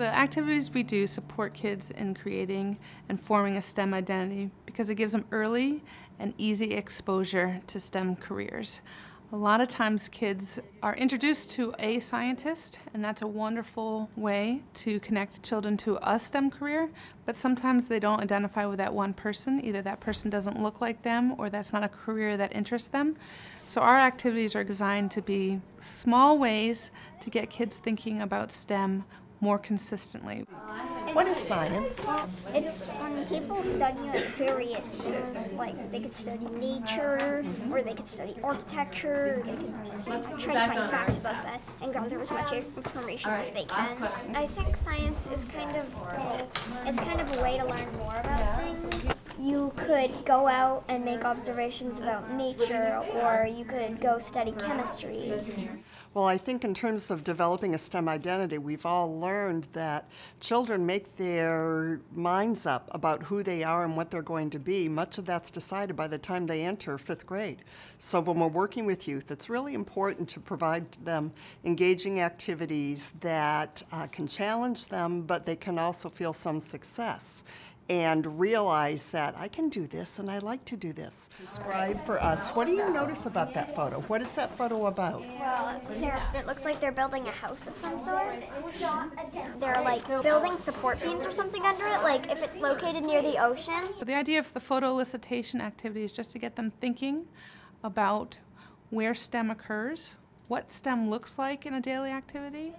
activities we do support kids in creating and forming a STEM identity because it gives them early and easy exposure to STEM careers. A lot of times kids are introduced to a scientist, and that's a wonderful way to connect children to a STEM career, but sometimes they don't identify with that one person. Either that person doesn't look like them or that's not a career that interests them. So our activities are designed to be small ways to get kids thinking about STEM more consistently. What is science? It's when people study like various things, like they could study nature, or they could study architecture. They could try to find facts about that and gather as much information as they can. I think science is kind of it's kind of a way to learn more about things. You could go out and make observations about nature, or you could go study chemistry. Well, I think in terms of developing a STEM identity, we've all learned that children make their minds up about who they are and what they're going to be. Much of that's decided by the time they enter fifth grade. So when we're working with youth, it's really important to provide them engaging activities that uh, can challenge them, but they can also feel some success and realize that I can do this and I like to do this. Describe for us, what do you notice about that photo? What is that photo about? Well, it looks like they're building a house of some sort. They're like building support beams or something under it, like if it's located near the ocean. But the idea of the photo elicitation activity is just to get them thinking about where STEM occurs, what STEM looks like in a daily activity,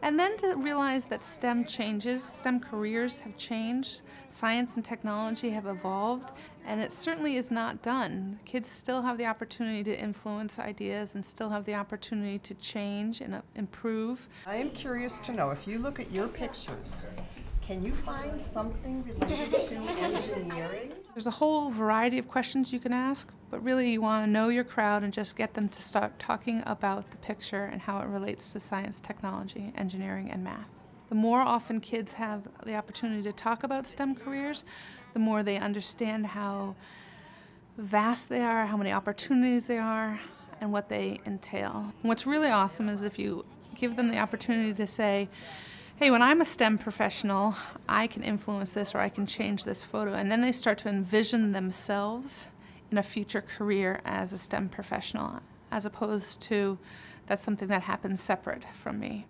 and then to realize that STEM changes, STEM careers have changed, science and technology have evolved, and it certainly is not done. Kids still have the opportunity to influence ideas and still have the opportunity to change and uh, improve. I am curious to know if you look at your pictures, can you find something related to engineering? There's a whole variety of questions you can ask, but really you want to know your crowd and just get them to start talking about the picture and how it relates to science, technology, engineering, and math. The more often kids have the opportunity to talk about STEM careers, the more they understand how vast they are, how many opportunities they are, and what they entail. what's really awesome is if you give them the opportunity to say, hey, when I'm a STEM professional, I can influence this or I can change this photo. And then they start to envision themselves in a future career as a STEM professional, as opposed to that's something that happens separate from me.